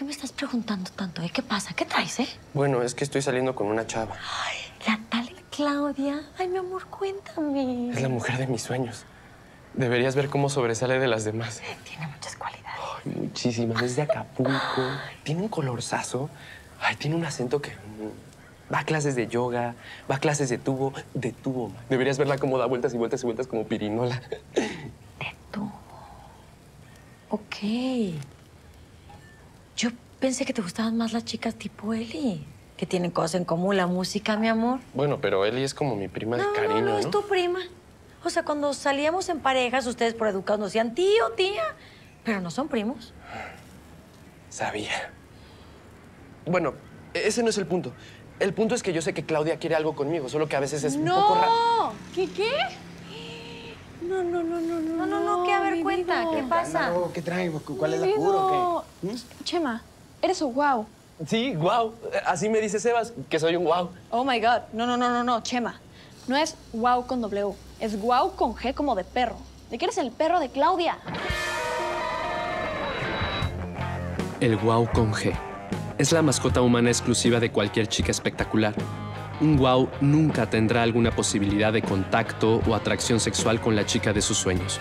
qué me estás preguntando tanto? ¿eh? ¿Qué pasa? ¿Qué traes, eh? Bueno, es que estoy saliendo con una chava. Ay, la tal Claudia. Ay, mi amor, cuéntame. Es la mujer de mis sueños. Deberías ver cómo sobresale de las demás. Tiene muchas cualidades. Ay, muchísimas. Es de Acapulco. Tiene un colorzazo. Ay, tiene un acento que... mm, Va a clases de yoga, va a clases de tubo, de tubo. Deberías verla cómo da vueltas y vueltas y vueltas como pirinola. De tubo. Ok. Yo pensé que te gustaban más las chicas tipo Eli, que tienen cosas en común, la música, mi amor. Bueno, pero Eli es como mi prima de cariño, no, ¿no? no, es tu prima. O sea, cuando salíamos en parejas, ustedes por educados nos decían tío, tía, pero no son primos. Sabía. Bueno, ese no es el punto. El punto es que yo sé que Claudia quiere algo conmigo, solo que a veces es un poco raro. ¡No! ¿Qué qué? No, no, no, no, no. No, no, cuenta. ¿qué pasa? ¿Qué trae? ¿Cuál es la cura o qué? Chema, eres su wow. Sí, wow. Así me dice Sebas, que soy un wow. Oh my God. No, no, no, no, no, Chema. No es wow con W, es wow con G como de perro. ¿De qué eres el perro de Claudia? El Wow con G. Es la mascota humana exclusiva de cualquier chica espectacular. Un Wow nunca tendrá alguna posibilidad de contacto o atracción sexual con la chica de sus sueños.